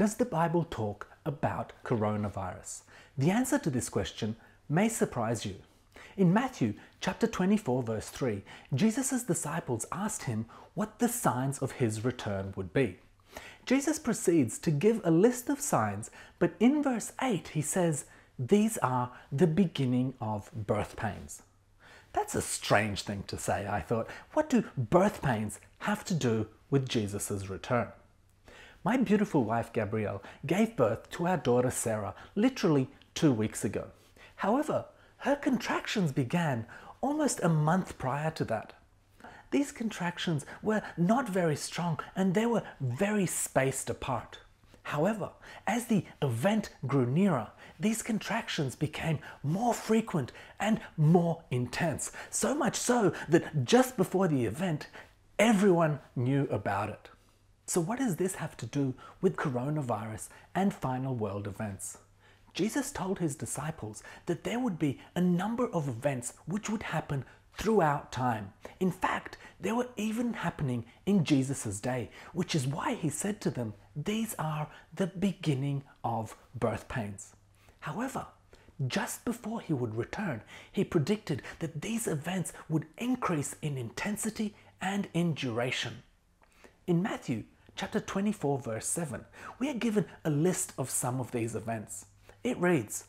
Does the Bible talk about coronavirus? The answer to this question may surprise you. In Matthew chapter 24 verse 3, Jesus' disciples asked him what the signs of his return would be. Jesus proceeds to give a list of signs, but in verse 8 he says, these are the beginning of birth pains. That's a strange thing to say, I thought. What do birth pains have to do with Jesus' return? My beautiful wife Gabrielle gave birth to our daughter Sarah literally two weeks ago. However, her contractions began almost a month prior to that. These contractions were not very strong and they were very spaced apart. However, as the event grew nearer, these contractions became more frequent and more intense. So much so that just before the event, everyone knew about it. So, what does this have to do with coronavirus and final world events? Jesus told his disciples that there would be a number of events which would happen throughout time. In fact, they were even happening in Jesus' day, which is why he said to them, These are the beginning of birth pains. However, just before he would return, he predicted that these events would increase in intensity and in duration. In Matthew chapter 24, verse 7, we are given a list of some of these events. It reads,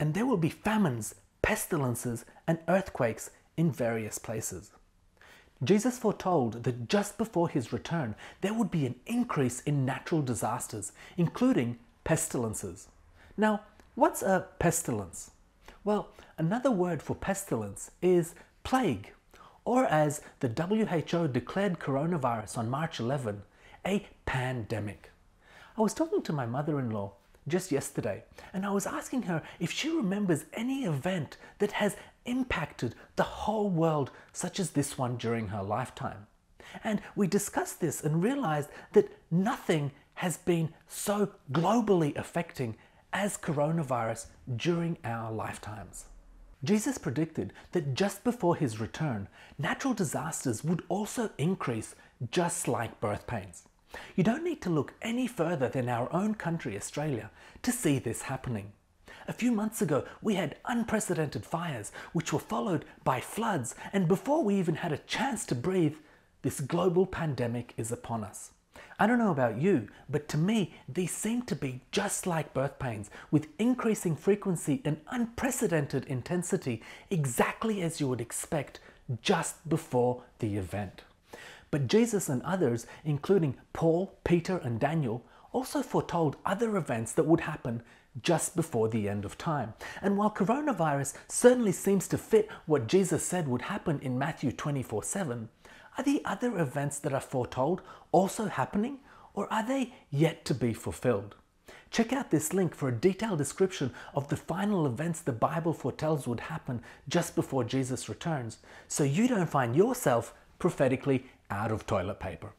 And there will be famines, pestilences, and earthquakes in various places. Jesus foretold that just before his return, there would be an increase in natural disasters, including pestilences. Now, what's a pestilence? Well, another word for pestilence is plague, or as the WHO declared coronavirus on March 11, a pandemic. I was talking to my mother in law just yesterday, and I was asking her if she remembers any event that has impacted the whole world, such as this one during her lifetime. And we discussed this and realized that nothing has been so globally affecting as coronavirus during our lifetimes. Jesus predicted that just before his return, natural disasters would also increase just like birth pains. You don't need to look any further than our own country, Australia, to see this happening. A few months ago, we had unprecedented fires, which were followed by floods, and before we even had a chance to breathe, this global pandemic is upon us. I don't know about you, but to me, these seem to be just like birth pains, with increasing frequency and unprecedented intensity, exactly as you would expect just before the event. But Jesus and others, including Paul, Peter, and Daniel, also foretold other events that would happen just before the end of time. And while coronavirus certainly seems to fit what Jesus said would happen in Matthew 24 7, are the other events that are foretold also happening, or are they yet to be fulfilled? Check out this link for a detailed description of the final events the Bible foretells would happen just before Jesus returns, so you don't find yourself prophetically out of toilet paper.